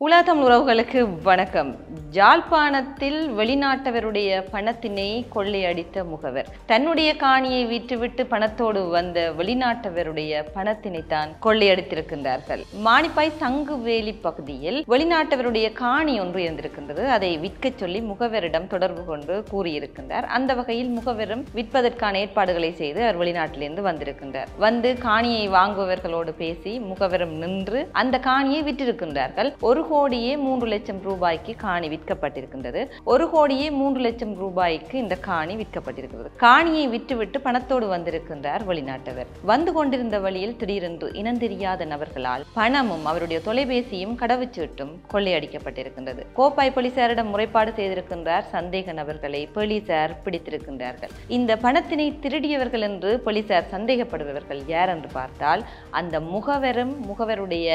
உலாதம் உறவுகளுக்கு வணக்கம். ஜாழ்ப்பாணத்தில் வெளிநாட்டவருடைய பணத்தினை கொள்ளையடித்த முகவர். தன்னுடைய காணியை விற்றுவிட்டு பணத்தோடு வந்த வெளிநாட்டவருடைய பணத்தினை தான் கொள்ளையடித்திருக்கின்றார்கள் மானிப்பாய் சங்குவேலி பகுதியில் வெளிநாட்டவருடைய காணி ஒன்று இருந்திருக்கின்றது. அதை விற்கச் சொல்லி முகவரிடம் தொடர்பு கொண்டு கூறியிருக்கின்றார். அந்த வகையில் முகவரும் விற்பதற்கான ஏற்பாடுகளை செய்து அவர் வெளிநாட்டிலிருந்து வந்திருக்கின்றார். வந்து காணியை வாங்குபவர்களோடு பேசி முகவரும் நின்று அந்த காணியை விற்றிருக்கின்றார்கள். ஒரு கோடியே மூன்று லட்சம் ரூபாய்க்கு காணி விற்கப்பட்டிருக்கின்றது. ஒரு கோடியே மூன்று லட்சம் ரூபாய்க்கு இந்த காணி விற்கப்பட்டிருக்கிறது. காணியை விற்றுவிட்டு பணத்தோடு வந்திருக்கின்றார் வெளிநாட்டவர். வந்து கொண்டிருந்த வழியில் திடீரென்று இனந்தெரியாத நபர்களால் பணமும் அவருடைய தொலைபேசியும் கடவுச்சீட்டும் கொள்ளையடிக்கப்பட்டிருக்கின்றது. கோப்பாய் போலீசாரிடம் முறைப்பாடு செய்திருக்கின்றார். சந்தேக நபர்களை போலீசார் பிடித்திருக்கின்றார்கள். இந்த பணத்தினை திருடியவர்கள் என்று போலீசார் சந்தேகப்படுபவர்கள் யார் என்று பார்த்தால் அந்த முகவரும் முகவருடைய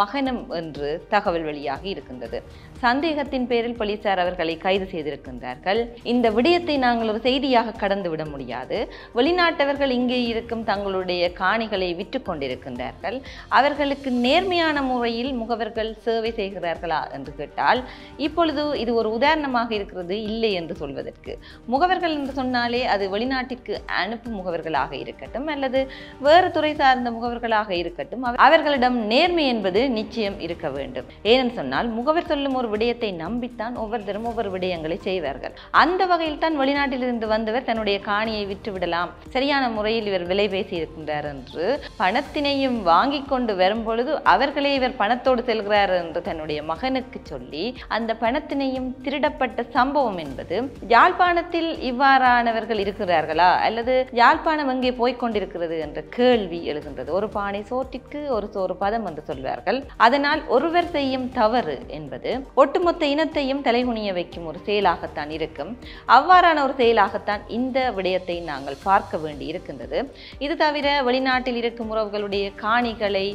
மகனும் என்று தகவல் வெளியாகி இருக்கின்றது. சந்தேகத்தின் பேரில் போலீசார் அவர்களை கைது செய்திருக்கின்றார்கள். இந்த விடயத்தை நாங்கள் ஒரு செய்தியாக கடந்து விட முடியாது. வெளிநாட்டவர்கள் இங்கே இருக்கும் தங்களுடைய காணிகளை விற்று கொண்டிருக்கின்றார்கள். அவர்களுக்கு நேர்மையான முறையில் முகவர்கள் சேவை செய்கிறார்களா என்று கேட்டால் இப்பொழுது இது ஒரு உதாரணமாக இருக்கிறது இல்லை என்று சொல்வதற்கு. முகவர்கள் என்று சொன்னாலே அது வெளிநாட்டிற்கு அனுப்பும் முகவர்களாக இருக்கட்டும் அல்லது வேறு துறை சார்ந்த முகவர்களாக இருக்கட்டும். அவர்களிடம் நேர்மை என்பது நிச்சயம் இருக்க வேண்டும். ஏனென்று சொன்னால் முகவர் சொல்லும் ஒரு விடயத்தை நம்பித்தான் ஒவ்வொருத்தரும் ஒவ்வொரு விடயங்களை செய்வார்கள். அந்த வகையில் தான் வெளிநாட்டிலிருந்து வந்தவர் தன்னுடைய காணியை விற்று விடலாம் சரியான முறையில் இவர் விலை பேசியிருக்கின்றார் என்று பணத்தினையும் வாங்கி கொண்டு வரும் பொழுது அவர்களே இவர் பணத்தோடு செல்கிறார் என்று தன்னுடைய மகனுக்கு சொல்லி அந்த பணத்தினையும் திருடப்பட்ட சம்பவம் என்பது யாழ்ப்பாணத்தில் இவ்வாறானவர்கள் இருக்கிறார்களா? அல்லது யாழ்ப்பாணம் எங்கே போய்கொண்டிருக்கிறது என்ற கேள்வி எழுகின்றது. ஒரு பானை சோற்றிற்கு ஒரு சோறு பதம் என்று சொல்வார்கள். அதனால் ஒருவர் செய்யும் தவறு என்பது ஒட்டுமொத்த இனத்தையும் தலைகுனிய வைக்கும் ஒரு செயலாகத்தான் இருக்கும். அவ்வாறான ஒரு செயலாகத்தான் இந்த விடயத்தை நாங்கள் பார்க்க வேண்டி இருக்கின்றது. இது தவிர வெளிநாட்டில் இருக்கும் உறவுகளுடைய காணிகளை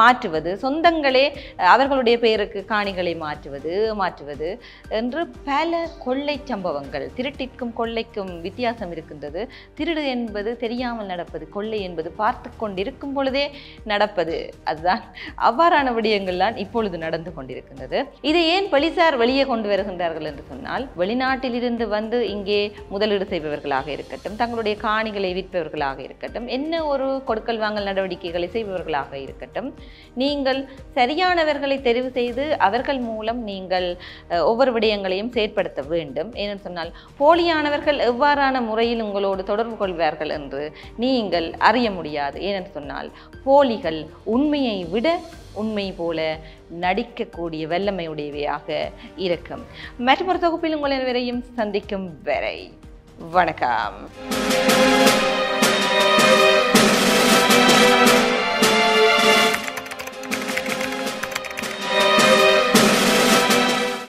மாற்றுவது சொந்தங்களே அவர்களுடைய பெயருக்கு காணிகளை மாற்றுவது மாற்றுவது என்று பல கொள்ளை சம்பவங்கள் திருட்டிற்கும் கொள்ளைக்கும் வித்தியாசம் இருக்கின்றது. திருடு என்பது தெரியாமல் நடப்பது கொள்ளை என்பது பார்த்து கொண்டிருக்கும் பொழுதே நடப்பது. அதுதான் அவ்வாறான விடயங்கள்லாம் இப்பொழுது நடந்து கொண்டிருக்கின்றது. இதை ஏன் பலிசார் வெளியே கொண்டு வருகின்றார்கள் என்று சொன்னால் வெளிநாட்டிலிருந்து வந்து இங்கே முதலீடு செய்பவர்களாக இருக்கட்டும் தங்களுடைய காணிகளை விற்பவர்களாக இருக்கட்டும் என்ன ஒரு கொடுக்கல் வாங்கல் நடவடிக்கைகளை செய்பவர்களாக இருக்கட்டும் நீங்கள் சரியானவர்களை தெரிவு செய்து அவர்கள் மூலம் நீங்கள் ஒவ்வொரு விடயங்களையும் செயற்படுத்த வேண்டும். ஏனென்று சொன்னால் போலியானவர்கள் எவ்வாறான முறையில் உங்களோடு தொடர்பு கொள்வார்கள் என்று நீங்கள் அறிய முடியாது. ஏனென்று சொன்னால் போலிகள் உண்மையை விட உண்மை போல நடிக்கக்கூடிய வல்லமையுடையவையாக இருக்கும். மற்றொரு தொகுப்பில் உங்கள் அனைவரையும் சந்திக்கும் வரை வணக்கம்.